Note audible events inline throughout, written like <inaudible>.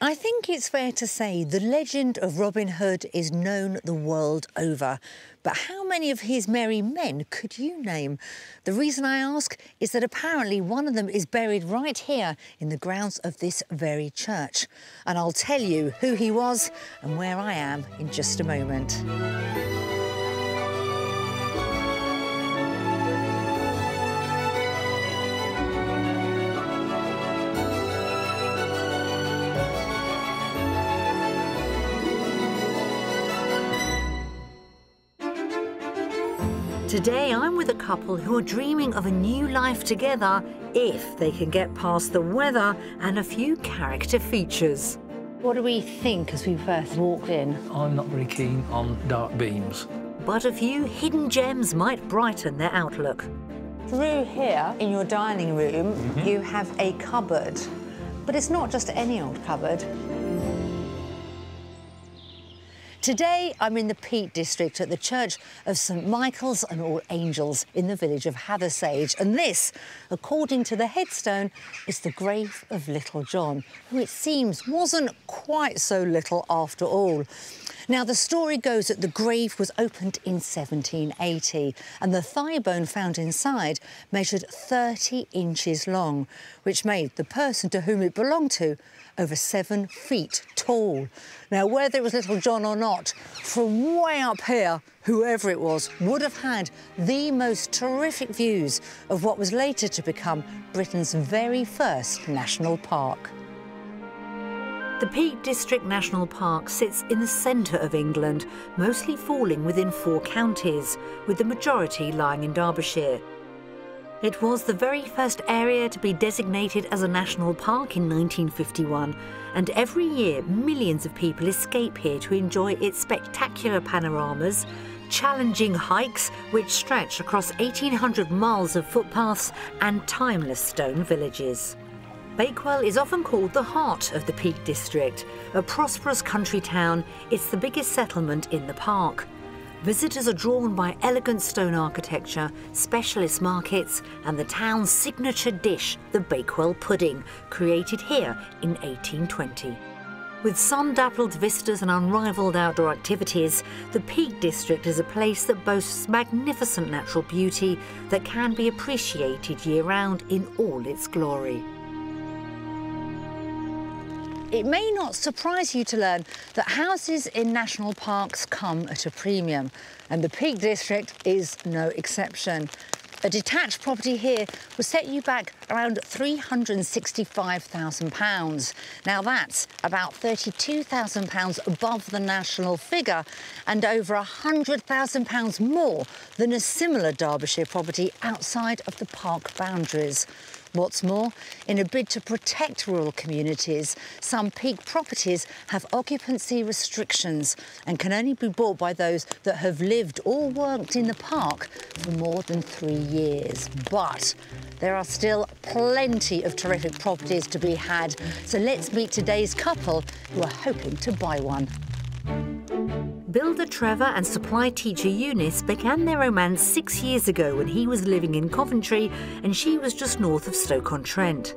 I think it's fair to say the legend of Robin Hood is known the world over. But how many of his merry men could you name? The reason I ask is that apparently one of them is buried right here in the grounds of this very church. And I'll tell you who he was and where I am in just a moment. Today I'm with a couple who are dreaming of a new life together if they can get past the weather and a few character features. What do we think as we first walked in? I'm not very keen on dark beams. But a few hidden gems might brighten their outlook. Through here, in your dining room, mm -hmm. you have a cupboard. But it's not just any old cupboard. Today, I'm in the Peak District at the Church of St Michael's and All Angels in the village of Hathersage. And this, according to the headstone, is the grave of Little John, who it seems wasn't quite so little after all. Now, the story goes that the grave was opened in 1780 and the thigh bone found inside measured 30 inches long, which made the person to whom it belonged to over seven feet tall. Now, whether it was Little John or not, from way up here, whoever it was would have had the most terrific views of what was later to become Britain's very first national park. The Peak District National Park sits in the centre of England, mostly falling within four counties, with the majority lying in Derbyshire. It was the very first area to be designated as a national park in 1951, and every year millions of people escape here to enjoy its spectacular panoramas, challenging hikes which stretch across 1,800 miles of footpaths and timeless stone villages. Bakewell is often called the heart of the Peak District. A prosperous country town, it's the biggest settlement in the park. Visitors are drawn by elegant stone architecture, specialist markets, and the town's signature dish, the Bakewell pudding, created here in 1820. With sun-dappled vistas and unrivaled outdoor activities, the Peak District is a place that boasts magnificent natural beauty that can be appreciated year-round in all its glory. It may not surprise you to learn that houses in national parks come at a premium, and the Peak District is no exception. A detached property here will set you back around £365,000. Now that's about £32,000 above the national figure and over £100,000 more than a similar Derbyshire property outside of the park boundaries. What's more, in a bid to protect rural communities, some peak properties have occupancy restrictions and can only be bought by those that have lived or worked in the park for more than three years. But there are still plenty of terrific properties to be had. So let's meet today's couple who are hoping to buy one. Builder Trevor and supply teacher Eunice began their romance six years ago when he was living in Coventry and she was just north of Stoke-on-Trent.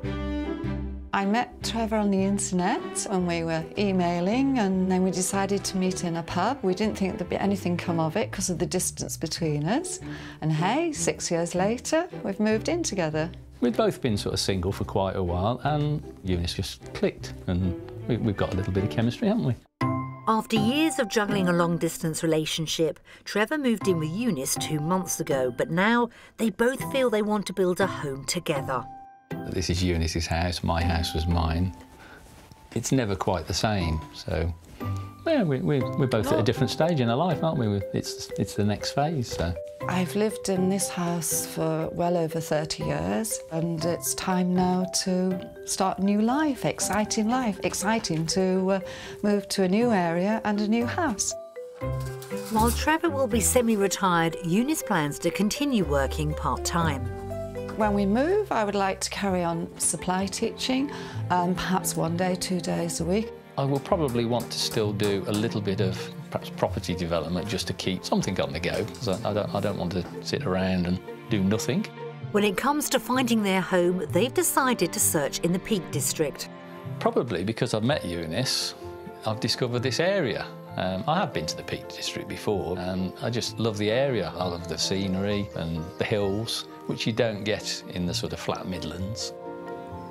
I met Trevor on the internet when we were emailing and then we decided to meet in a pub. We didn't think there'd be anything come of it because of the distance between us. And hey, six years later, we've moved in together. We'd both been sort of single for quite a while and Eunice just clicked and we, have got a little bit of chemistry, haven't we? After years of juggling a long distance relationship, Trevor moved in with Eunice two months ago, but now they both feel they want to build a home together. This is Eunice's house, my house was mine. It's never quite the same, so yeah, we, we, we're both at a different stage in our life, aren't we? It's, it's the next phase, so. I've lived in this house for well over 30 years and it's time now to start a new life, exciting life, exciting to uh, move to a new area and a new house. While Trevor will be semi-retired, Eunice plans to continue working part-time. When we move, I would like to carry on supply teaching, um, perhaps one day, two days a week. I will probably want to still do a little bit of perhaps property development just to keep something on the go I, I, don't, I don't want to sit around and do nothing. When it comes to finding their home, they've decided to search in the Peak District. Probably because I've met Eunice, I've discovered this area. Um, I have been to the Peak District before, and I just love the area. I love the scenery and the hills, which you don't get in the sort of flat Midlands.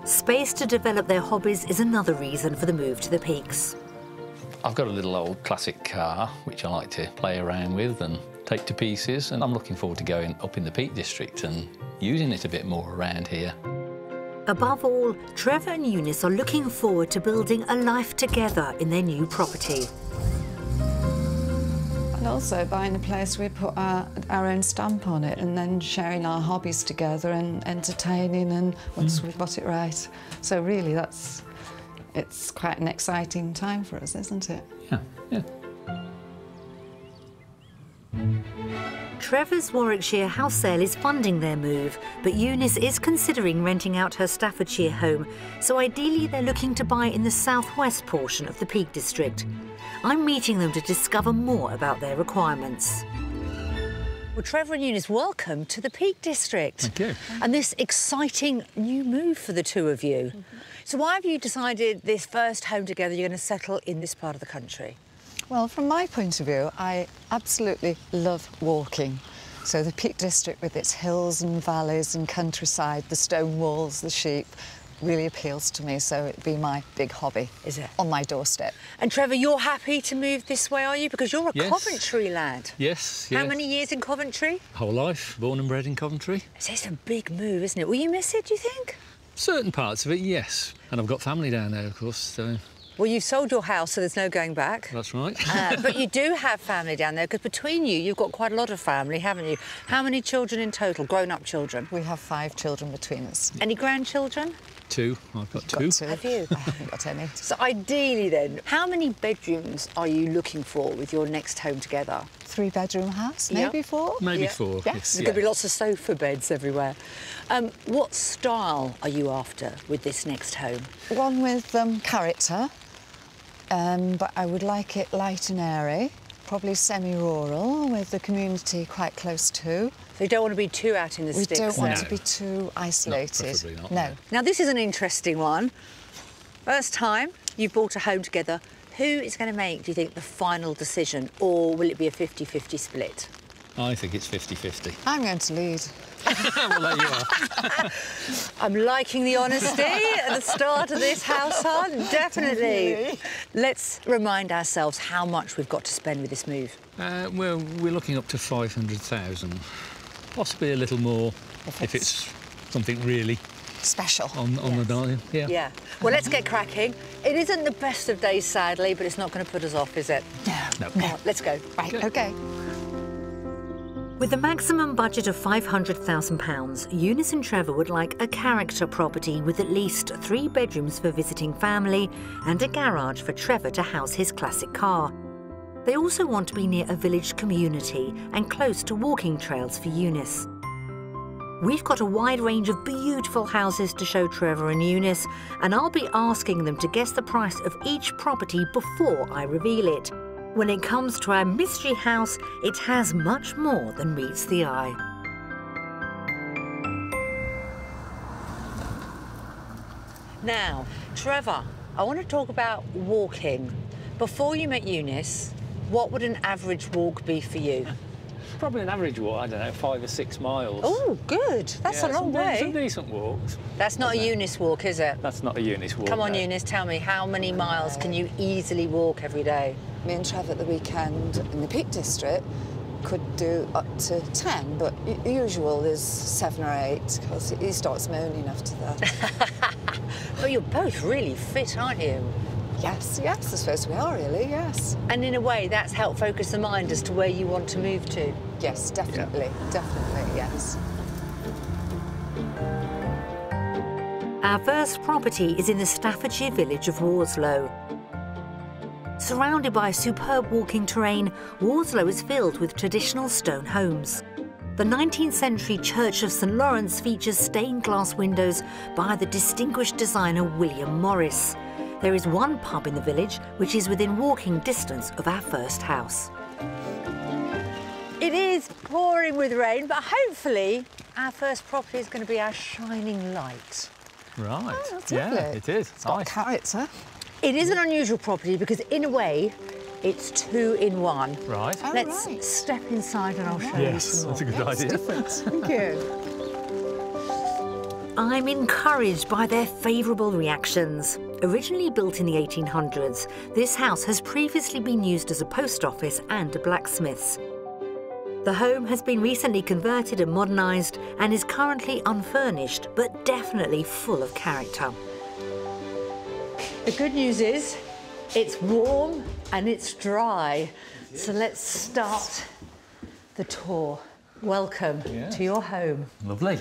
Space to develop their hobbies is another reason for the move to the peaks. I've got a little old classic car, which I like to play around with and take to pieces, and I'm looking forward to going up in the Peak District and using it a bit more around here. Above all, Trevor and Eunice are looking forward to building a life together in their new property. And also buying a place we put our, our own stamp on it and then sharing our hobbies together and entertaining and once mm. we've got it right. So really that's, it's quite an exciting time for us, isn't it? Yeah, yeah. Trevor's Warwickshire house sale is funding their move, but Eunice is considering renting out her Staffordshire home, so ideally they're looking to buy in the southwest portion of the Peak District. I'm meeting them to discover more about their requirements. Well, Trevor and Eunice, welcome to the Peak District. Thank you. And this exciting new move for the two of you. Mm-hmm. So why have you decided this first home together you're going to settle in this part of the country? Well, from my point of view, I absolutely love walking. So the Peak District with its hills and valleys and countryside, the stone walls, the sheep, really appeals to me. So it'd be my big hobby. Is it? On my doorstep. And Trevor, you're happy to move this way, are you? Because you're a Yes. Coventry lad. Yes, yes. How many years in Coventry? Whole life, born and bred in Coventry. So It's a big move, isn't it? Will you miss it, do you think? Certain parts of it, yes. And I've got family down there, of course, so Well, you've sold your house, so there's no going back. that's right. Uh, <laughs> but you do have family down there because between you, you've got quite a lot of family, haven't you? How many children in total? Grown-up children? We have five children between us. Any grandchildren? Two. I've got two. Got two. Have you? I <laughs> haven't got any. So ideally, then, how many bedrooms are you looking for with your next home together? Three bedroom house, Yeah. maybe four. Maybe Yeah. four. Yes. There's going to be lots of sofa beds everywhere. Um, what style are you after with this next home? One with um, character, um, but I would like it light and airy, probably semi-rural with the community quite close to. So you don't want to be too out in the We sticks. don't want No. to be too isolated. preferably not, no. no. Now, this is an interesting one. First time you've bought a home together. Who is going to make, do you think, the final decision? Or will it be a 50 50 split? I think it's 50-50. I'm going to lead. <laughs> <laughs> well, there you are. I'm liking the honesty at the start of this house hunt. Definitely. Definitely. Let's remind ourselves how much we've got to spend with this move. Uh, well, we're looking up to 500,000. Possibly a little more If if it's- it's something really Special. on, on the dial. Yeah. Yeah. Well, let's get cracking. It isn't the best of days, sadly, but it's not going to put us off, is it? No. Come on, let's go. Right, okay. With a maximum budget of £500,000, Eunice and Trevor would like a character property with at least three bedrooms for visiting family and a garage for Trevor to house his classic car. They also want to be near a village community and close to walking trails for Eunice. We've got a wide range of beautiful houses to show Trevor and Eunice, and I'll be asking them to guess the price of each property before I reveal it. When it comes to our mystery house, it has much more than meets the eye. Now, Trevor, I want to talk about walking. Before you met Eunice, what would an average walk be for you? Probably an average walk, I don't know, five or six miles. Oh, good. That's Yeah, a long some, de- Some decent walks. That's not a Eunice walk, is it? That's not a Eunice walk. Come on, no. Eunice, tell me, how many miles can you easily walk every day? Me and Trev at the weekend in the Peak District could do up to 10, but u- usual is seven or eight because he starts moaning after that. <laughs> But you're both really fit, aren't you? Yes, yes, I suppose we are really, yes. And in a way, that's helped focus the mind as to where you want to move to. Yes, definitely, definitely, yes. Our first property is in the Staffordshire village of Warslow. Surrounded by superb walking terrain, Warslow is filled with traditional stone homes. The 19th century Church of St Lawrence features stained glass windows by the distinguished designer William Morris. There is one pub in the village which is within walking distance of our first house. It is pouring with rain, but hopefully our first property is going to be our shining light. Right. Oh, yeah, lovely. it is. It's got Nice. character. It is an unusual property because, in a way, it's two in one. Right. Oh, Let's right. step inside and I'll show you Yes, some more. that's a good idea. Thank you. I'm encouraged by their favourable reactions. Originally built in the 1800s, this house has previously been used as a post office and a blacksmith's. The home has been recently converted and modernised and is currently unfurnished, but definitely full of character. The good news is it's warm and it's dry. So let's start the tour. Welcome Yeah. to your home. Lovely.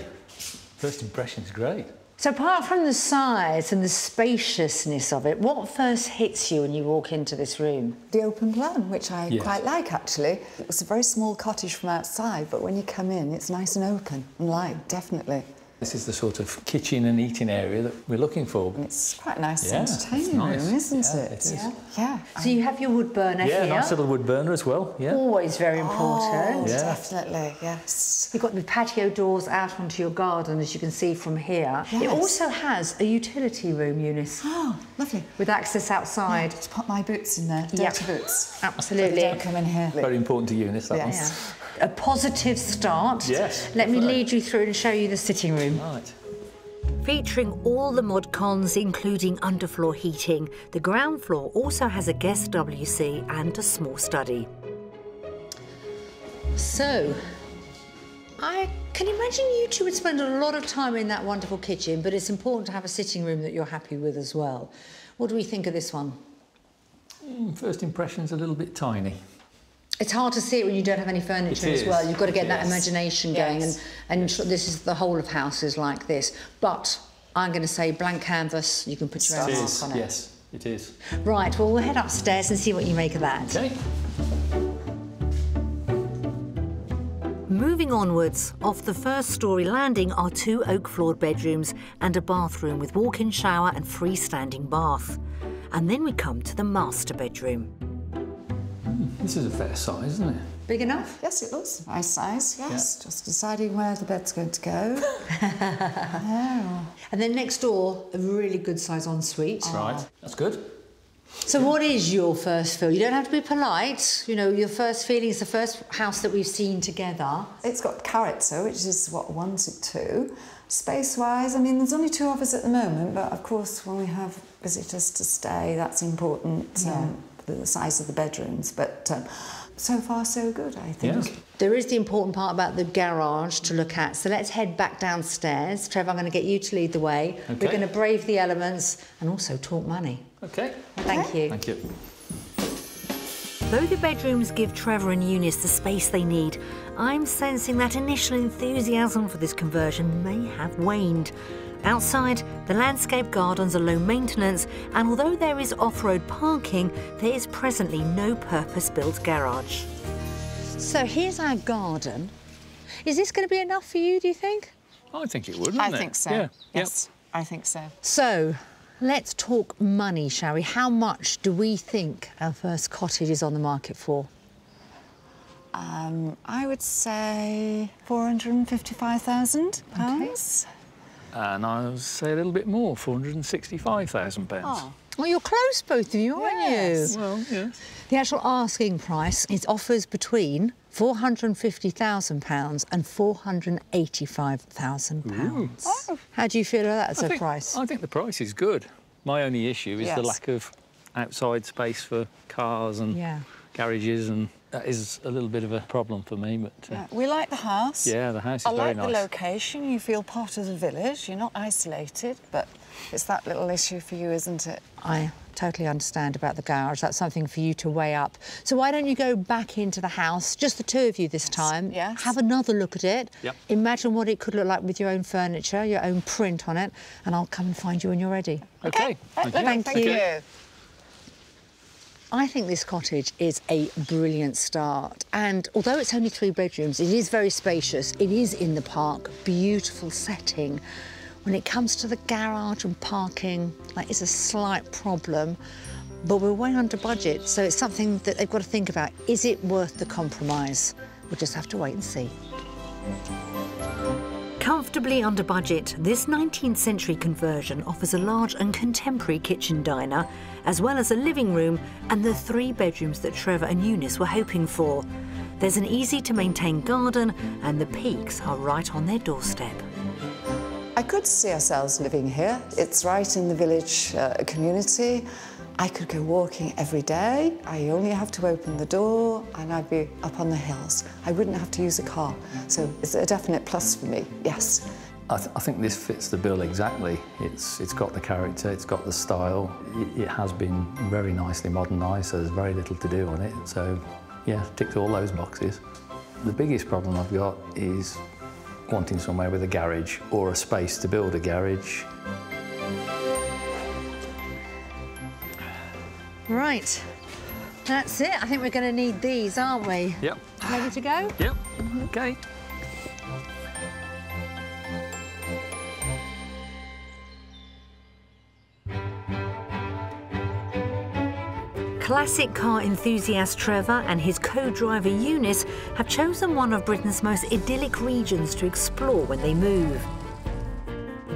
First impression's great. So, apart from the size and the spaciousness of it, what first hits you when you walk into this room? The open plan, which I Yes. quite like actually. It was a very small cottage from outside, but when you come in, it's nice and open and light, definitely. This is the sort of kitchen and eating area that we're looking for. And it's quite a nice Yeah, it's entertaining nice. room, isn't Yeah, it? it is. Yeah. yeah. So, you have your wood burner Yeah, here. Yeah, nice little wood burner as well. Yeah. Always very Oh, important. Yeah. definitely, yes. You've got the patio doors out onto your garden, as you can see from here. Yes. It also has a utility room, Eunice, Oh, lovely. with access outside. Just put my boots in there, dirty Yep. boots. Absolutely. Don't come in here. Very important to Eunice, that Yes. A positive start. Yes, Let me lead you through and show you the sitting room. One. Right. Featuring all the mod cons, including underfloor heating, the ground floor also has a guest WC and a small study. So, I can imagine you two would spend a lot of time in that wonderful kitchen, but it's important to have a sitting room that you're happy with as well. What do we think of this one? Mm, First impression's a little bit tiny. It's hard to see it when you don't have any furniture as well. You've got to get that yes. imagination going, Yes. and and sure this is the whole of houses like this. But I'm going to say blank canvas. You can put your own mark on it. Yes, it is. Right. Well, we'll head upstairs and see what you make of that. Okay. Moving onwards, off the first story landing are two oak floored bedrooms and a bathroom with walk in shower and freestanding bath. And then we come to the master bedroom. This is a fair size, isn't it? Big enough? Yes, it was. Nice size, yes. Just deciding where the bed's going to go. <laughs> oh. And then next door, a really good size ensuite. Right. That's good. So, what is your first feel? You don't have to be polite. You know, your first feeling is the first house that we've seen together. It's got character, which is what one it to. Space wise, I mean, there's only two of us at the moment, but of course, when we have visitors to stay, that's important, um, the size of the bedrooms. But um, so far, so good, I think. Yeah. There is the important part about the garage to look at. So let's head back downstairs. Trevor, I'm going to get you to lead the way. We're going to brave the elements and also talk money. Okay. Thank you. Thank you. Though the bedrooms give Trevor and Eunice the space they need, I'm sensing that initial enthusiasm for this conversion may have waned. Outside, the landscape gardens are low maintenance, and although there is off road parking, there is presently no purpose built garage. So here's our garden. Is this going to be enough for you, do you think? I think it would, I wouldn't it? think so. Yeah. Yes, I think so. So let's talk money, shall we? How much do we think our first cottage is on the market for? Um, I would say £455,000. pounds. And I would say a little bit more, £465,000. Oh, ah. Well, you're close, both of you, aren't Yes. you? Well, yes. The actual asking price is offers between £450,000 and £485,000. Oh. How do you feel about that as I a think, price? I think the price is good. My only issue is the lack of outside space for cars and Yeah. garages, and that is a little bit of a problem for me. But uh, yeah. We like the house. yeah, the house is I very like nice. the location. You feel part of the village. You're not isolated, but it's that little issue for you, isn't it? I totally understand about the garage. That's something for you to weigh up. So why don't you go back into the house, just the two of you this time? yes. Have another look at it. Yep. Imagine what it could look like with your own furniture, your own print on it, and I'll come and find you when you're ready. Okay. Thank you. Thank you. I think this cottage is a brilliant start. And although it's only three bedrooms, it is very spacious. It is in the park, beautiful setting. When it comes to the garage and parking, that is a slight problem. But we're way under budget, so it's something that they've got to think about. Is it worth the compromise? We'll just have to wait and see. Comfortably under budget, this 19th century conversion offers a large and contemporary kitchen diner, as well as a living room and the three bedrooms that Trevor and Eunice were hoping for. There's an easy to maintain garden, and the peaks are right on their doorstep. I could see ourselves living here. It's right in the village uh, community. I could go walking every day. I only have to open the door and I'd be up on the hills. I wouldn't have to use a car. So it's a definite plus for me, yes. I, th I think this fits the bill exactly. It's, it's got the character, it's got the style. It, it has been very nicely modernised, so there's very little to do on it. So, yeah, ticked all those boxes. The biggest problem I've got is wanting somewhere with a garage or a space to build a garage. Right, that's it. I think we're going to need these, aren't we? Yep. Ready to go? Yep. Okay. Classic car enthusiast Trevor and his co-driver Eunice have chosen one of Britain's most idyllic regions to explore when they move.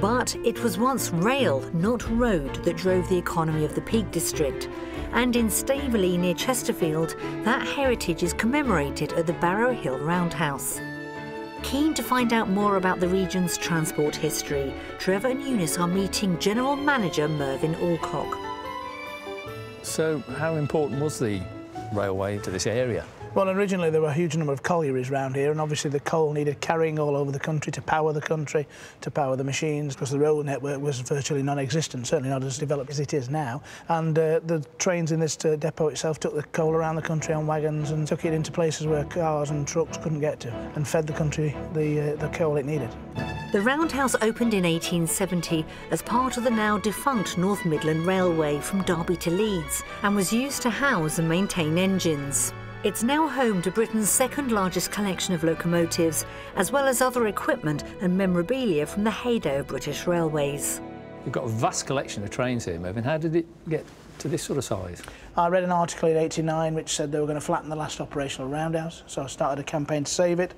But it was once rail, not road, that drove the economy of the Peak District. And in Staveley near Chesterfield, that heritage is commemorated at the Barrow Hill Roundhouse. Keen to find out more about the region's transport history, Trevor and Eunice are meeting General Manager Mervyn Alcock. So, how important was the railway to this area? Well, originally there were a huge number of collieries around here, and obviously the coal needed carrying all over the country to power the country, to power the machines, because the road network was virtually non-existent, certainly not as developed as it is now. And uh, the trains in this uh, depot itself took the coal around the country on wagons and took it into places where cars and trucks couldn't get to, and fed the country the, uh, the coal it needed. The Roundhouse opened in 1870 as part of the now defunct North Midland Railway from Derby to Leeds and was used to house and maintain engines. It's now home to Britain's second largest collection of locomotives, as well as other equipment and memorabilia from the heyday of British railways. We've got a vast collection of trains here, Mervyn. How did it get to this sort of size? I read an article in 89 which said they were going to flatten the last operational roundhouse, so I started a campaign to save it.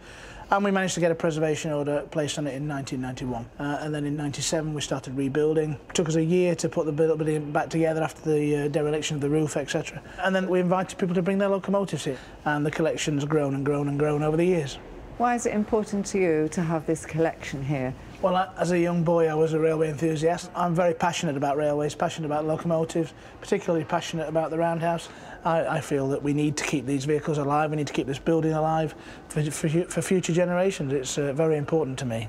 And we managed to get a preservation order placed on it in 1991. Uh, and then in 97 we started rebuilding. It took us a year to put the building back together after the uh, dereliction of the roof, etc. And then we invited people to bring their locomotives here. And the collection's grown and grown and grown over the years. Why is it important to you to have this collection here? Well, I, as a young boy, I was a railway enthusiast. I'm very passionate about railways, passionate about locomotives, particularly passionate about the roundhouse. I, I feel that we need to keep these vehicles alive, we need to keep this building alive for, for, for future generations. It's uh, very important to me.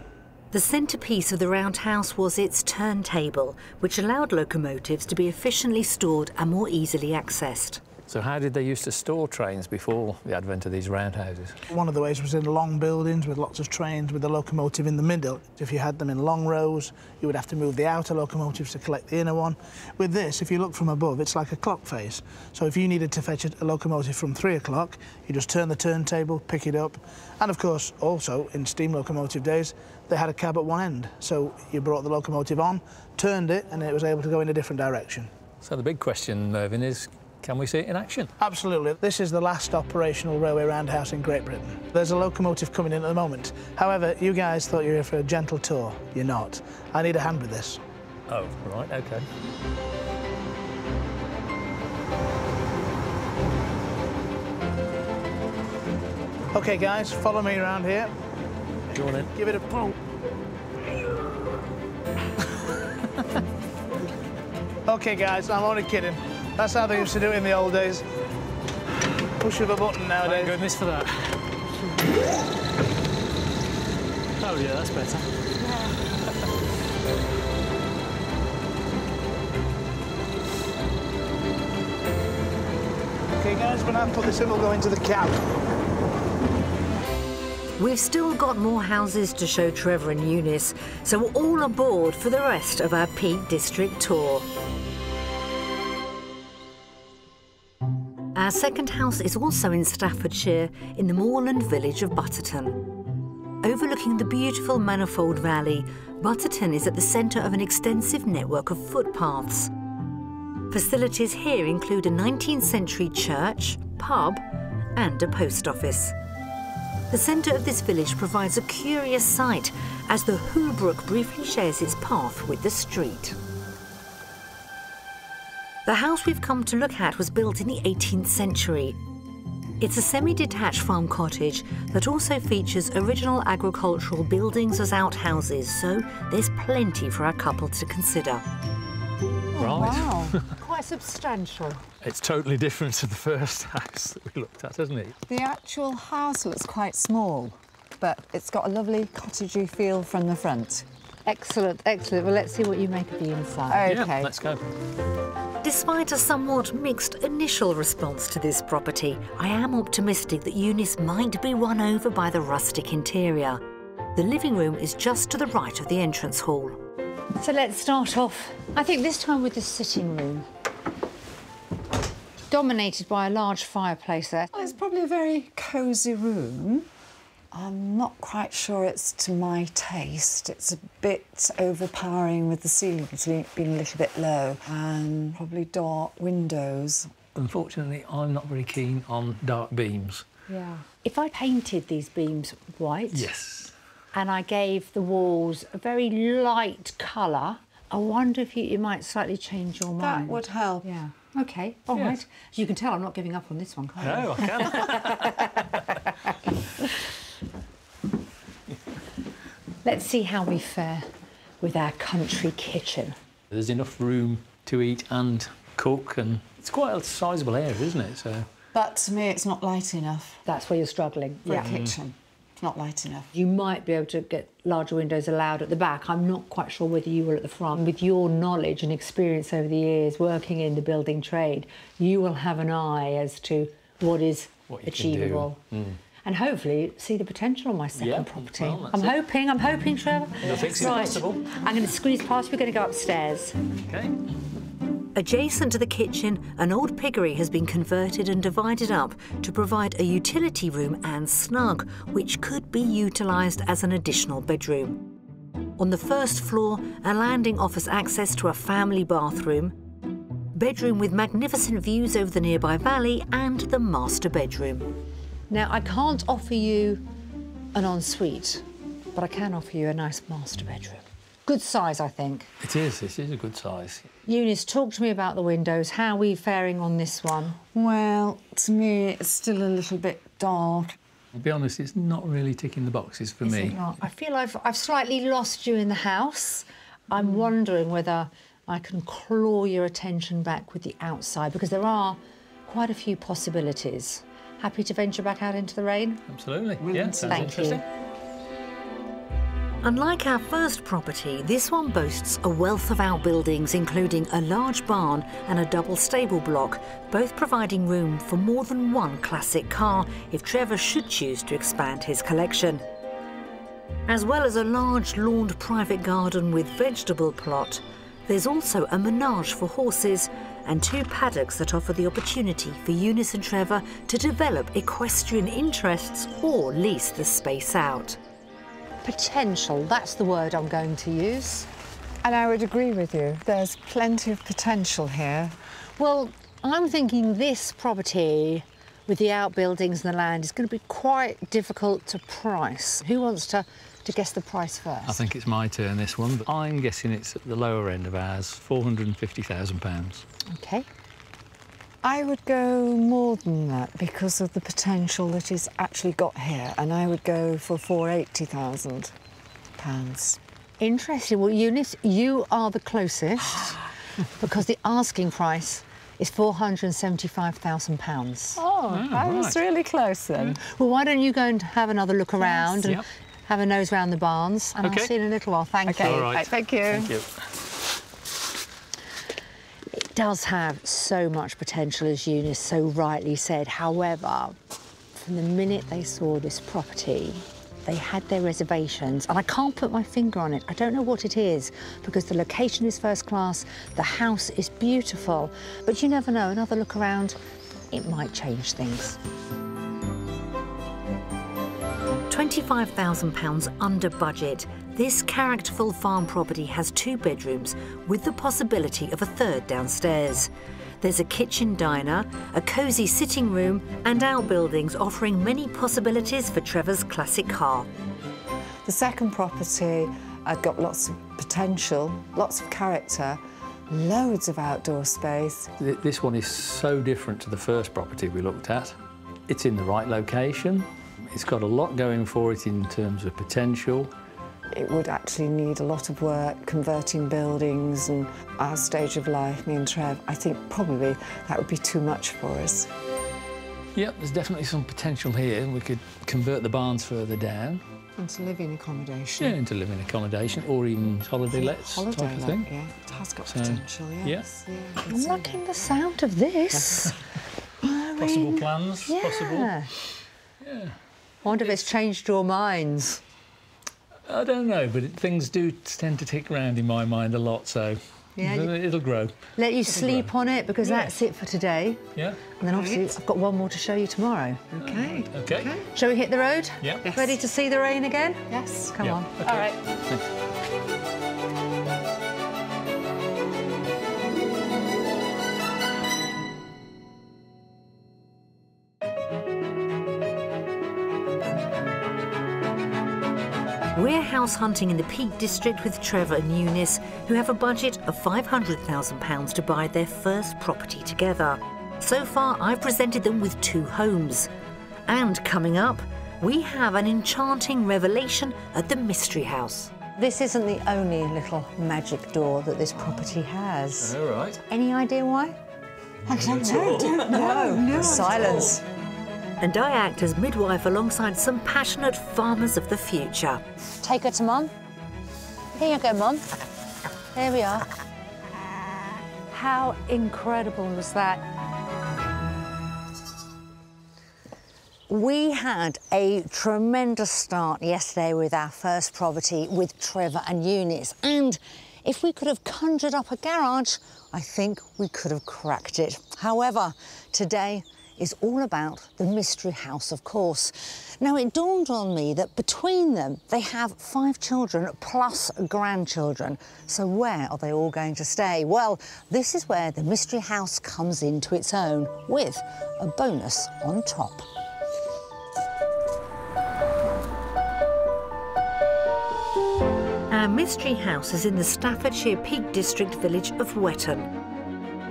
The centrepiece of the roundhouse was its turntable, which allowed locomotives to be efficiently stored and more easily accessed. So how did they used to store trains before the advent of these roundhouses? One of the ways was in long buildings with lots of trains with the locomotive in the middle. If you had them in long rows, you would have to move the outer locomotives to collect the inner one. With this, if you look from above, it's like a clock face. So if you needed to fetch a locomotive from three o'clock, you just turn the turntable, pick it up. And of course, also in steam locomotive days, they had a cab at one end. So you brought the locomotive on, turned it, and it was able to go in a different direction. So the big question, Mervyn, is can we see it in action? Absolutely. This is the last operational railway roundhouse in Great Britain. There's a locomotive coming in at the moment. However, you guys thought you were here for a gentle tour. You're not. I need a hand with this. Oh, right, OK. OK, guys, follow me around here. Go on in. Give it a pull. <laughs> OK, guys, I'm only kidding. That's how they used to do it in the old days. Push of a button nowadays. Thank goodness for that. Oh yeah, that's better. OK, guys, when I put this in, we'll go into the cab. We've still got more houses to show Trevor and Eunice, so we're all aboard for the rest of our Peak District tour. Our second house is also in Staffordshire, in the moorland village of Butterton. Overlooking the beautiful Manifold Valley, Butterton is at the centre of an extensive network of footpaths. Facilities here include a 19th century church, pub and a post office. The centre of this village provides a curious sight as the Hoo Brook briefly shares its path with the street. The house we've come to look at was built in the 18th century. It's a semi-detached farm cottage that also features original agricultural buildings as outhouses, so there's plenty for our couple to consider. Oh, right. Wow, <laughs> quite substantial. It's totally different to the first <laughs> house that we looked at, isn't it? The actual house looks quite small, but it's got a lovely cottagey feel from the front. Excellent, excellent. Well, let's see what you make of the inside. Okay. Yeah, let's go. Despite a somewhat mixed initial response to this property, I am optimistic that Eunice might be won over by the rustic interior. The living room is just to the right of the entrance hall. So let's start off, I think this time with the sitting room. Dominated by a large fireplace there. Well, it's probably a very cosy room. I'm not quite sure it's to my taste. It's a bit overpowering with the ceilings being a little bit low and probably dark windows. Unfortunately, I'm not very keen on dark beams. Yeah. If I painted these beams white Yes. and I gave the walls a very light colour, I wonder if you, you might slightly change your mind. That would help. Yeah. Okay. All right. Yes. You can tell I'm not giving up on this one, can't you? No, I can. <laughs> Let's see how we fare with our country kitchen. There's enough room to eat and cook, and it's quite a sizable area, isn't it? So But to me, it's not light enough That's where you're struggling. for a kitchen. It's not light enough. You might be able to get larger windows allowed at the back. I'm not quite sure whether you will at the front. With your knowledge and experience over the years working in the building trade, you will have an eye as to what is What you can do. achievable. Mm. And hopefully see the potential on my second Yeah, property. well, I'm it. hoping, I'm hoping, Trevor. Nothing's right. impossible. I'm going to squeeze past, we're going to go upstairs. okay. Adjacent to the kitchen, an old piggery has been converted and divided up to provide a utility room and snug, which could be utilised as an additional bedroom. On the first floor, a landing offers access to a family bathroom, bedroom with magnificent views over the nearby valley, and the master bedroom. Now, I can't offer you an ensuite, but I can offer you a nice master bedroom. Good size, I think. It is. This is a good size. Eunice, talk to me about the windows. How are we faring on this one? Well, to me, it's still a little bit dark. I'll be honest, it's not really ticking the boxes for Is me. it not? I feel I've, I've slightly lost you in the house. I'm hmm. wondering whether I can claw your attention back with the outside because there are quite a few possibilities. Happy to venture back out into the rain? Absolutely. Yeah, sounds Thank you. Unlike our first property, this one boasts a wealth of outbuildings, including a large barn and a double stable block, both providing room for more than one classic car if Trevor should choose to expand his collection. As well as a large lawned private garden with vegetable plot, there's also a menage for horses and two paddocks that offer the opportunity for Eunice and Trevor to develop equestrian interests or lease the space out. Potential, that's the word I'm going to use. And I would agree with you. There's plenty of potential here. Well, I'm thinking this property with the outbuildings and the land is going to be quite difficult to price. Who wants to, to guess the price first? I think it's my turn this one, but I'm guessing it's at the lower end of ours, four hundred and fifty thousand pounds. Okay. I would go more than that because of the potential that is actually got here, and I would go for four eighty thousand pounds. Interesting. Well, Eunice, you are the closest <laughs> because the asking price is £475,000. Oh, I was ah, right. really close then. Well, why don't you go and have another look around and Yep. Have a nose round the barns, and I'll see you in a little while. Thank Okay, you. All right. thank you. Thank you. It does have so much potential, as Eunice so rightly said. However, from the minute they saw this property, they had their reservations, and I can't put my finger on it. I don't know what it is because the location is first class, the house is beautiful, but you never know. Another look around, it might change things. £25,000 under budget, this characterful farm property has two bedrooms with the possibility of a third downstairs. there's a kitchen diner, a cosy sitting room, and outbuildings offering many possibilities for Trevor's classic car. The second property had got lots of potential, lots of character, loads of outdoor space. This one is so different to the first property we looked at. It's in the right location. It's got a lot going for it in terms of potential. It would actually need a lot of work converting buildings and our stage of life, me and Trev. I think probably that would be too much for us. Yep, there's definitely some potential here. We could convert the barns further down Into living accommodation. yeah, into living accommodation or even holiday lets Holiday type of let, thing. yeah. It has got So, potential, yes. Yeah. I can I'm liking the sound of this. <laughs> Possible plans, yeah. possible. Yeah. I wonder if it's changed your minds. I don't know, but it, things do tend to tick around in my mind a lot, so Yeah, it'll grow. Let you sleep on it because Yeah. that's it for today. Yeah. And then obviously I've got one more to show you tomorrow. Okay. Okay. Shall we hit the road? Yeah. Yes. Ready to see the rain again? Yes. Come Yeah, on. okay. All right. House hunting in the Peak District with Trevor and Eunice, who have a budget of £500,000 to buy their first property together. So far, I've presented them with two homes. And coming up, we have an enchanting revelation at the Mystery House. This isn't the only little magic door that this property has. All right. Any idea why? I don't know. Don't know. No. Silence. And I act as midwife alongside some passionate farmers of the future. Take her to Mum. Here you go, Mum. There we are. How incredible was that? We had a tremendous start yesterday with our first property with Trevor and Eunice. And if we could have conjured up a garage, I think we could have cracked it. However, today is all about the mystery house, of course. Now, it dawned on me that between them, they have five children plus grandchildren. So, where are they all going to stay? Well, this is where the mystery house comes into its own with a bonus on top. Our mystery house is in the Staffordshire Peak District village of Wetton.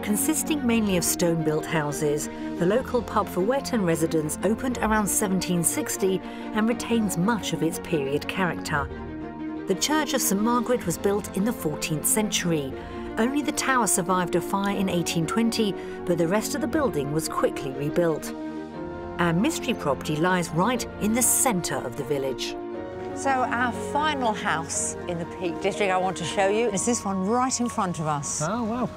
Consisting mainly of stone built houses, the local pub for Wetton residents opened around 1760 and retains much of its period character. The Church of St Margaret was built in the 14th century. Only the tower survived a fire in 1820, but the rest of the building was quickly rebuilt. Our mystery property lies right in the centre of the village. So our final house in the Peak District I want to show you is this one right in front of us. Oh, wow.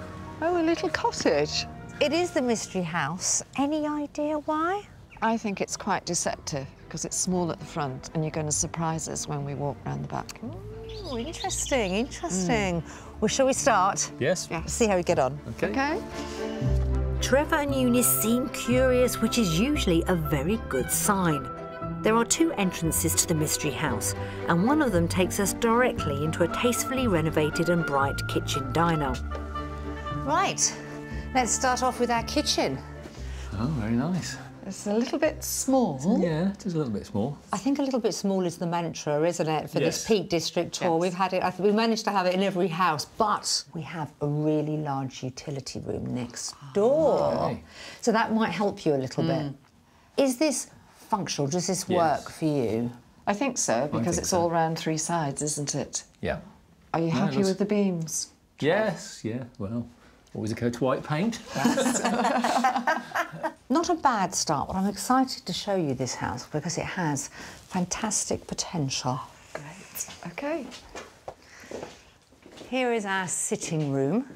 Oh, a little cottage. It is the mystery house. Any idea why? I think it's quite deceptive because it's small at the front and you're going to surprise us when we walk round the back. Oh, interesting, interesting. Well, shall we start? Yes. Yeah. See how we get on. Okay. Okay. Trevor and Eunice seem curious, which is usually a very good sign. There are two entrances to the mystery house, and one of them takes us directly into a tastefully renovated and bright kitchen diner. Right, let's start off with our kitchen. Oh, very nice. It's a little bit small. Yeah, it is a little bit small. I think a little bit small is the mantra, isn't it, for this Peak District tour? Yes. We've had it. We managed to have it in every house, but we have a really large utility room next door, oh, Okay. so that might help you a little bit. Hmm. Is this functional? Does this work Yes. for you? I think so because think it's so. all round three sides, isn't it? Yeah. Are you No, happy looks- with the beams? Yes, yeah, well, always a coat of white paint. <laughs> Not a bad start, but I'm excited to show you this house because it has fantastic potential. Great. Okay. Here is our sitting room,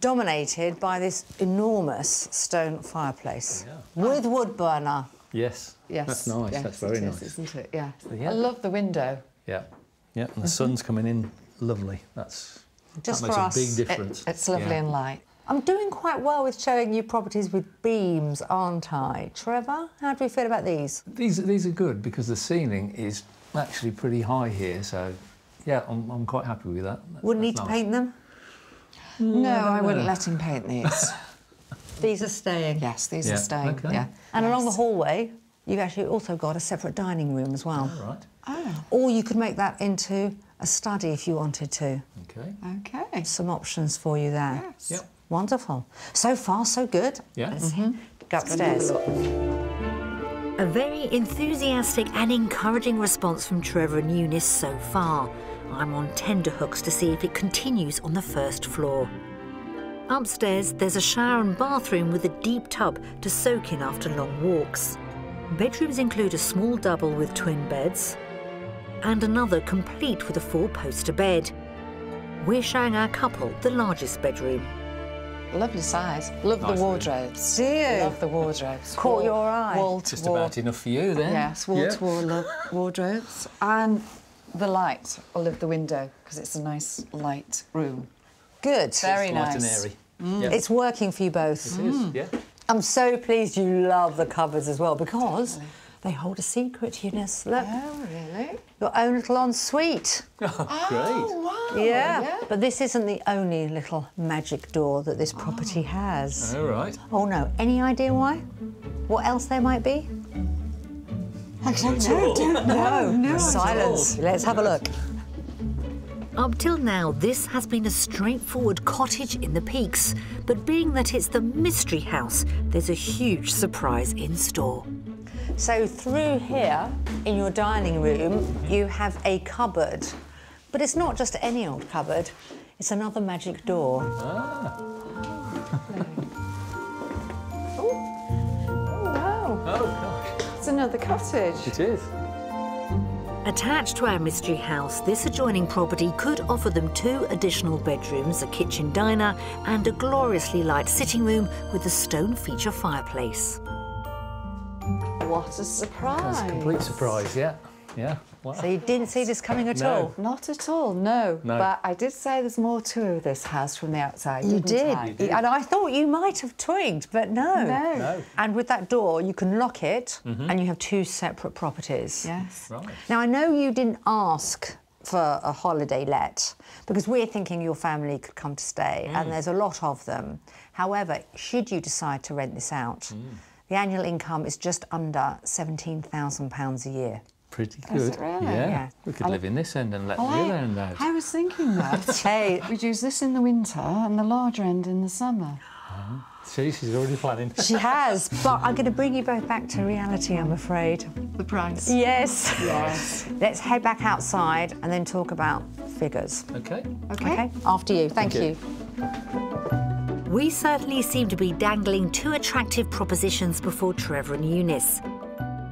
dominated by this enormous stone fireplace oh, with wood burner. yes. Yes. That's nice. yes, That's very it is, nice. isn't it? Yeah. yeah. I love the window. Yeah. Yeah, and the sun's coming in lovely. That's Just that makes for a us. big It- it's lovely Yeah. and light. I'm doing quite well with showing you properties with beams, aren't I? Trevor, how do we feel about these? These these are good because the ceiling is actually pretty high here, so yeah, I'm, I'm quite happy with that. That- Wouldn't need that's to paint them? No, I wouldn't let him paint these. <laughs> These are staying. Yes, these Yeah, are staying. okay. Yeah. And along the hallway, you've actually also got a separate dining room as well. All right. Oh, Or you could make that into a study if you wanted to. Okay. okay. Some options for you there. Yes. Yep. Wonderful. So far, so good. Yeah. Let's mm-hmm. go upstairs. A very enthusiastic and encouraging response from Trevor and Eunice so far. I'm on tenterhooks to see if it continues on the first floor. Upstairs, there's a shower and bathroom with a deep tub to soak in after long walks. Bedrooms include a small double with twin beds and another complete with a four-poster bed. We're showing our couple the largest bedroom. Lovely size. Love Nice the room. wardrobes. Do you? Love the wardrobes. Caught Wall- your eye? Wall to Just wall. about enough for you then. Yes, wall Yeah. to wall lo- <laughs> wardrobes. And the light. I love the window because it's a nice light room. Good. Very Light and nice. airy. Mm. Yeah. It's working for you both. It is, mm. yeah. I'm so pleased you love the cupboards as well because they hold a secret, Eunice. Look, Oh, really? your own little ensuite. oh, <laughs> <laughs> Great. Oh, wow. yeah. But this isn't the only little magic door that this Oh. property has. All right. Oh no, any idea why? What else there might be? I don't know. Don't. No. <laughs> Silence. Let's have a look. Up till now, this has been a straightforward cottage in the peaks, but being that it's the mystery house, there's a huge surprise in store. So through here, in your dining room, you have a cupboard, but it's not just any old cupboard. It's another magic door. Ah! Oh, wow. Oh, gosh. It's another cottage. It is. Attached to our mystery house, this adjoining property could offer them two additional bedrooms, a kitchen diner, and a gloriously light sitting room with a stone feature fireplace. What a surprise. That's a complete surprise, yeah. Yeah. Wow. So you didn't see this coming at No. all? Not at all, no. No. But I did say there's more to this house from the outside. You didn't. I? You did. And I thought you might have twigged, but no. No. No. And with that door, you can lock it mm-hmm. and you have two separate properties. Yes. Right. Now, I know you didn't ask for a holiday let because we're thinking your family could come to stay and mm. there's a lot of them. However, should you decide to rent this out, mm. the annual income is just under £17,000 a year. Pretty Is good. it really? Yeah. Yeah. We could live in this end and let Well, the other I, end out. I was thinking that. <laughs> Hey, We'd use this in the winter and the larger end in the summer. Uh-huh. See, she's already planning. <laughs> she has, but I'm going to bring you both back to reality, I'm afraid. The price. Yes. Yes. Let's head back outside and then talk about figures. Okay. Okay. Okay, after you. Thank, Thank you. We certainly seem to be dangling two attractive propositions before Trevor and Eunice.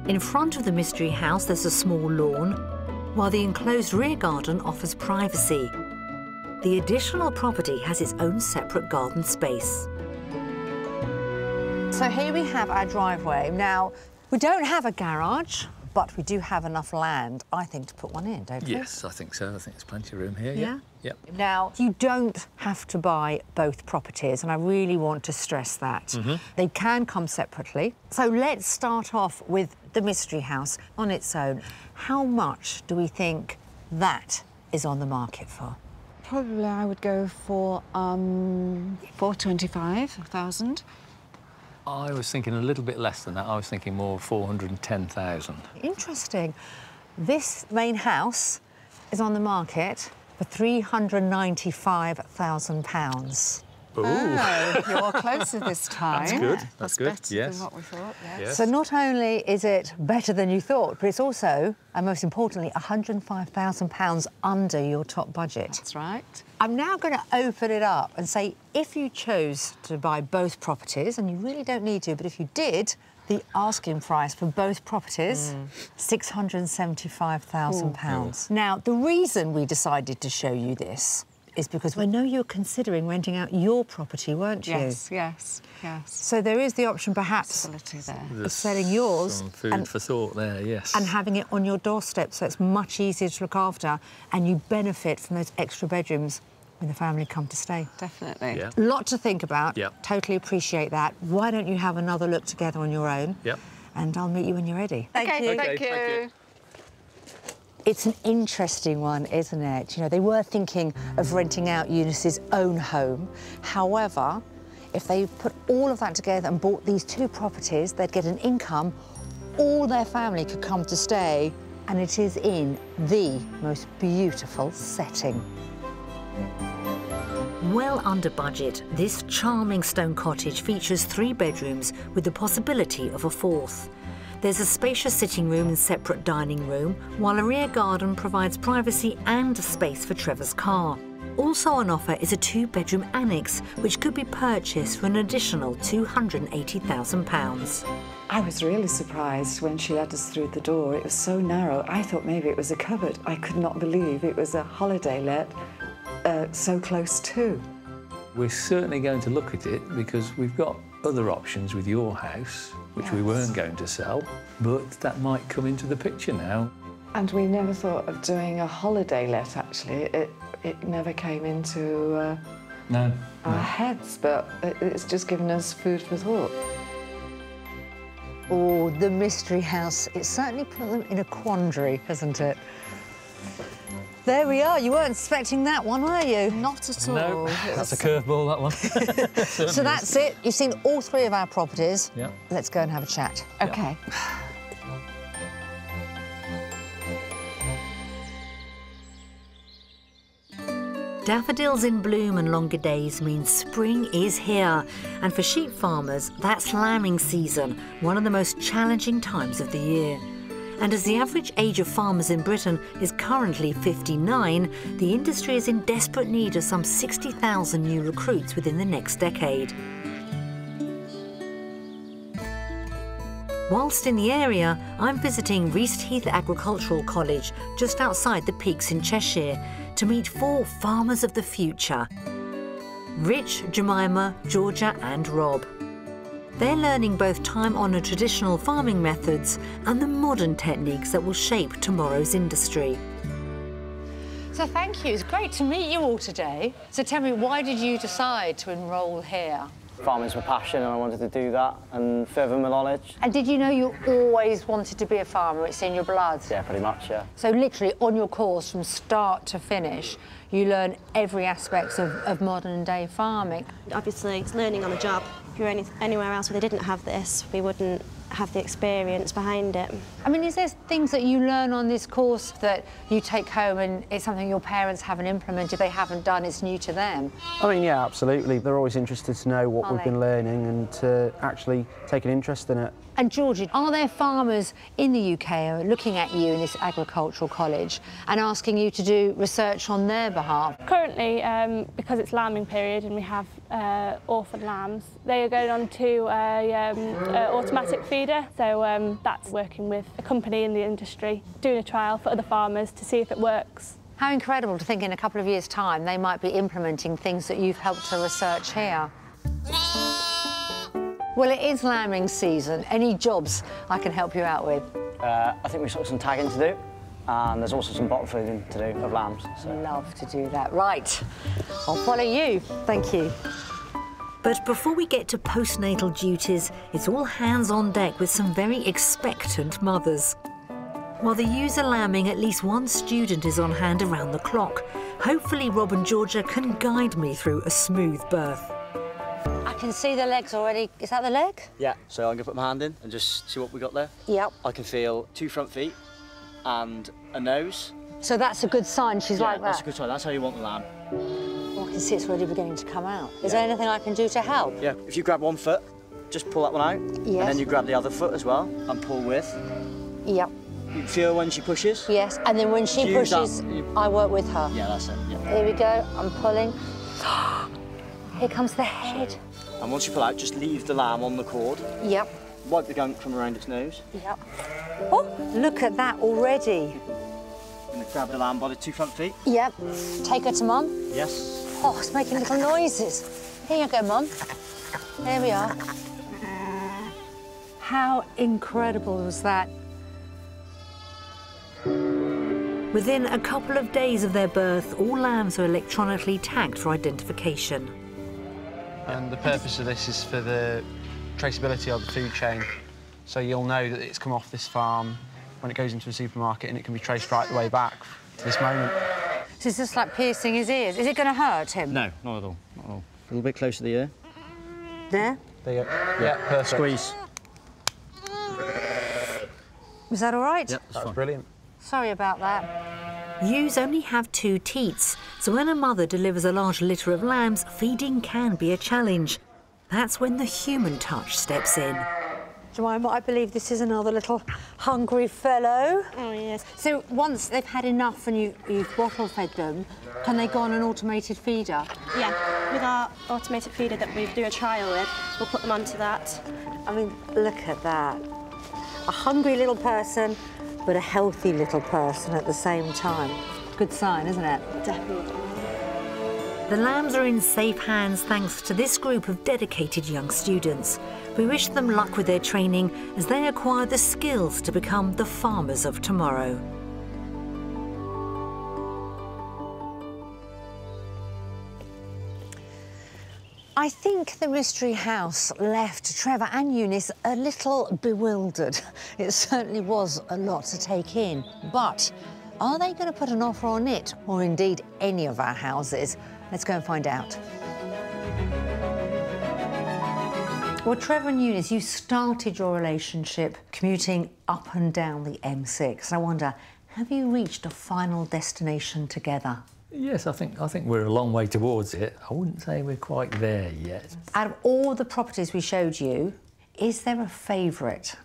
In front of the mystery house, there's a small lawn, while the enclosed rear garden offers privacy. The additional property has its own separate garden space. So here we have our driveway. Now, we don't have a garage, but we do have enough land, I think, to put one in, don't we? Yes, I think so. I think there's plenty of room here. Yeah? Yep. Now, you don't have to buy both properties, and I really want to stress that. They can come separately. So let's start off with the mystery house on its own. How much do we think that is on the market for? Probably I would go for um, 425,000. I was thinking a little bit less than that. I was thinking more 410,000. Interesting. This main house is on the market for £395,000. Ooh. Oh, you're <laughs> closer this time. That's good. That's good, better yes. than what we thought, yes. Yes. So not only is it better than you thought, but it's also, and most importantly, £105,000 under your top budget. That's right. I'm now going to open it up and say if you chose to buy both properties, and you really don't need to, but if you did, the asking price for both properties, £675,000. Now, the reason we decided to show you this is because I know you were considering renting out your property, weren't you? Yes, yes, yes. So there is the option perhaps of selling yours and- for thought there, yes. and having it on your doorstep so it's much easier to look after and you benefit from those extra bedrooms when the family come to stay. Definitely. Yeah. Lot to think about. Yep. Totally appreciate that. Why don't you have another look together on your own? Yep. And I'll meet you when you're ready. Okay, Okay, thank thank you. you. It's an interesting one, isn't it? You know, they were thinking of renting out Eunice's own home. However, if they put all of that together and bought these two properties, they'd get an income, all their family could come to stay, and it is in the most beautiful setting. Well under budget, this charming stone cottage features three bedrooms with the possibility of a fourth. There's a spacious sitting room and separate dining room, while a rear garden provides privacy and space for Trevor's car. Also on offer is a two-bedroom annex, which could be purchased for an additional £280,000. I was really surprised when she led us through the door. It was so narrow. I thought maybe it was a cupboard. I could not believe it was a holiday let uh, so close to. We're certainly going to look at it because we've got other options with your house, which we weren't going to sell, but that might come into the picture now. And we never thought of doing a holiday let, actually. It, it never came into uh, No. our heads, but it's just given us food for thought. Oh, the mystery house. It certainly put them in a quandary, hasn't it? There we are. You weren't expecting that one, were you? Not at all. No, It that's a curveball, that one. <laughs> So that's it. You've seen all three of our properties. Yeah. Let's go and have a chat. Okay. Daffodils in bloom and longer days mean spring is here. And for sheep farmers, that's lambing season, one of the most challenging times of the year. And as the average age of farmers in Britain is currently 59, the industry is in desperate need of some 60,000 new recruits within the next decade. Whilst in the area, I'm visiting Reaseheath Agricultural College just outside the Peaks in Cheshire to meet four farmers of the future Rich, Jemima, Georgia, and Rob. They're learning both time honoured traditional farming methods and the modern techniques that will shape tomorrow's industry. So, thank you. It's great to meet you all today. So, tell me, why did you decide to enrol here? Farming's my passion and I wanted to do that and further my knowledge. And did you know you always wanted to be a farmer? It's in your blood. Yeah, pretty much, yeah. So literally on your course from start to finish, you learn every aspect of, of modern day farming. Obviously, it's learning on the job. If you were any, anywhere else where they didn't have this, we wouldn't have the experience behind it. I mean, is there things that you learn on this course that you take home and it's something your parents haven't implemented, they haven't done, it's new to them? I mean, yeah, absolutely. They're always interested to know what Are we've they? been learning and to actually take an interest in it. And Georgie, are there farmers in the UK who are looking at you in this agricultural college and asking you to do research on their behalf? Currently, um, because it's lambing period and we have uh, orphan lambs, they are going on to a, um, a automatic feeder. So um, that's working with a company in the industry, doing a trial for other farmers to see if it works. How incredible to think in a couple of years' time they might be implementing things that you've helped to research here. Well, it is lambing season. Any jobs I can help you out with? Uh, I think we've got some tagging to do and there's also some bottom feeding to do of lambs. So. Love to do that. Right, I'll follow you. Thank you. But before we get to postnatal duties, it's all hands on deck with some very expectant mothers. While the user lambing, at least one student is on hand around the clock. Hopefully, Rob and Georgia can guide me through a smooth birth. I can see the legs already. Is that the leg? Yeah, so I'm gonna put my hand in and just see what we got there. Yep. I can feel two front feet and a nose. So that's a good sign. She's yeah, like that's a good sign. That's how you want the lamb. Oh, I can see it's already beginning to come out. Is there anything I can do to help? Yeah, if you grab one foot, just pull that one out. Yes. And then you grab the other foot as well and pull with. Yep. You feel when she pushes? Yes. And then when she that. pushes, I work with her. Yeah, that's it. Yeah. Here we go. I'm pulling. <gasps> Here comes the head. And once you pull out, just leave the lamb on the cord. Yep. Wipe the gunk from around its nose. Yep. Oh, look at that already. And grab the lamb by the two front feet. Yep. Take her to mum. Yes. Oh, it's making little noises. Here you go, mum. There we are. How incredible was that? Within a couple of days of their birth, all lambs are electronically tagged for identification. And the purpose of this is for the traceability of the food chain. So you'll know that it's come off this farm when it goes into a supermarket and it can be traced right the way back to this moment. So it's just like piercing his ears. Is it going to hurt him? No, not at all. Not at all. A little bit closer to the ear. There? There you go. Yeah, perfect. Squeeze. Was that all right? Yep, That was brilliant. Sorry about that. Ewes only have two teats, so when a mother delivers a large litter of lambs, feeding can be a challenge. That's when the human touch steps in. Jemima, I believe this is another little hungry fellow. Oh, yes. So once they've had enough and you, you've bottle fed them, can they go on an automated feeder? Yeah, with our automated feeder that we do a trial with, we'll put them onto that. I mean, look at that. A hungry little person, but a healthy little person at the same time. Good sign, isn't it? Definitely. The lambs are in safe hands thanks to this group of dedicated young students. We wish them luck with their training as they acquire the skills to become the farmers of tomorrow. I think the Mystery House left Trevor and Eunice a little bewildered. <laughs> It certainly was a lot to take in. But are they going to put an offer on it, or indeed any of our houses? Let's go and find out. Well, Trevor and Eunice, you started your relationship commuting up and down the M6. I wonder, have you reached a final destination together? Yes, I think I think we're a long way towards it. I wouldn't say we're quite there yet. Out of all the properties we showed you, is there a favourite?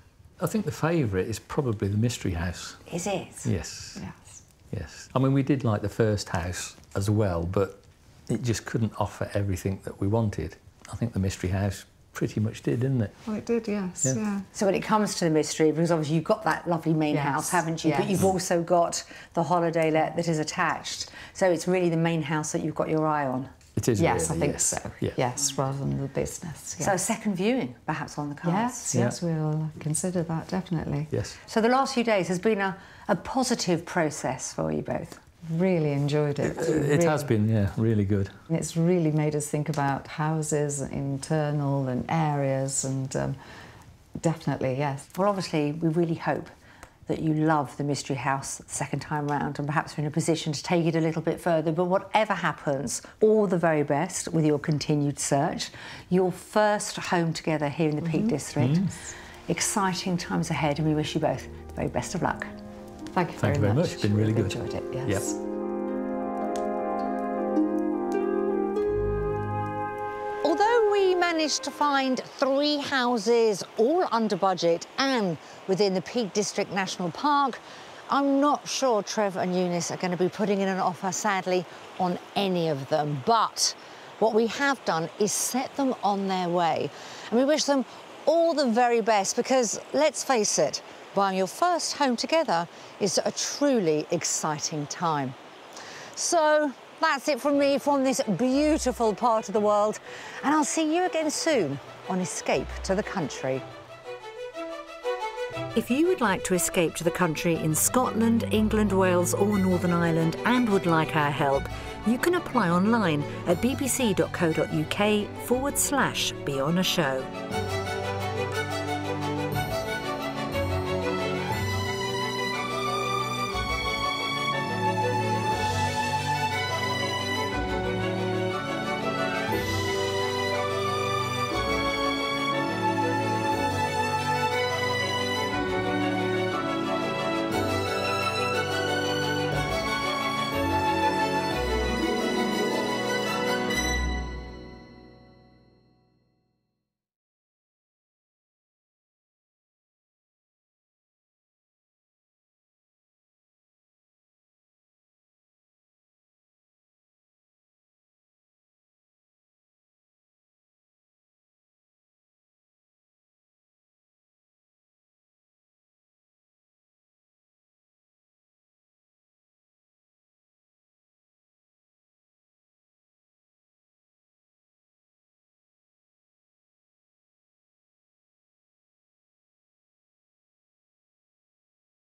I think the favourite is probably the Mystery House. Is it? Yes. Yes. Yes. I mean, we did like the first house as well, but it just couldn't offer everything that we wanted. I think the Mystery House pretty much did, didn't it? Well, it did, yes. Yeah. Yeah. So when it comes to the mystery, because obviously you've got that lovely main Yes, house, haven't you? Yes. But you've also got the holiday let that is attached. So it's really the main house that you've got your eye on. It is. Yes, really, I think yes. so. Yeah. Yes, rather than the business. So a second viewing, perhaps on the cards. yes, Yeah. yes, we'll consider that definitely. Yes. So the last few days has been a, a positive process for you both. Really enjoyed it. It has Really. been, yeah, really good. And It's really made us think about houses, internal and areas, and um, definitely, yes. Well, obviously, we really hope that you love the Mystery House the second time round and perhaps are in a position to take it a little bit further. But whatever happens, all the very best with your continued search. Your first home together here in the Peak District. Exciting times ahead, and we wish you both the very best of luck. Thank you Thank very you very much. much. It's been really good. Enjoyed it, yes. Yep. Although we managed to find three houses, all under budget and within the Peak District National Park, I'm not sure Trevor and Eunice are going to be putting in an offer, sadly, on any of them. But what we have done is set them on their way. And we wish them all the very best because, let's face it, buying your first home together is a truly exciting time. So that's it from me from this beautiful part of the world. And I'll see you again soon on Escape to the Country. If you would like to escape to the country in Scotland, England, Wales, or Northern Ireland and would like our help, you can apply online at bbc.co.uk forward slash be on a show.